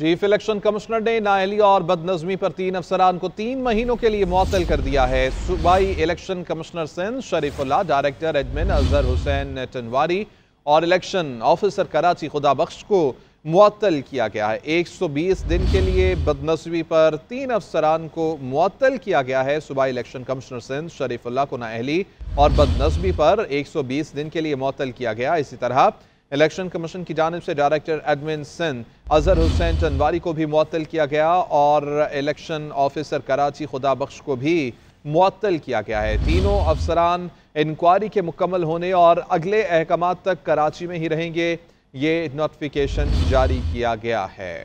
Chief election commissioner ने नाअहली और बदनजमी पर तीन अफसरान को तीन महीनों के लिए मुअतल कर दिया है। सूबाई election commissioner Sindh Sharifullah, director admin Azhar Hussain Tanwari और इलेक्शन ऑफिसर कराची खुदा बख्श को मुअत्तल किया गया है। 120 दिन के लिए बदनसबी पर तीन अफसरान को मुअत्तल किया गया है। सूबाई इलेक्शन कमिश्नर सिंध शरीफुल्ला को नाअहली और बदनसबी पर 120 दिन के लिए मुअत्तल किया गया। इसी तरह इलेक्शन कमीशन की जानब से डायरेक्टर एडमिन सिंध अजहर हुसैन टनवारी को भी मुअत्तल किया गया और इलेक्शन ऑफिसर कराची खुदा बख्श को भी मुअत्तल किया गया है। तीनों अफसरान इंक्वायरी के मुकम्मल होने और अगले अहकाम तक कराची में ही रहेंगे। ये नोटिफिकेशन जारी किया गया है।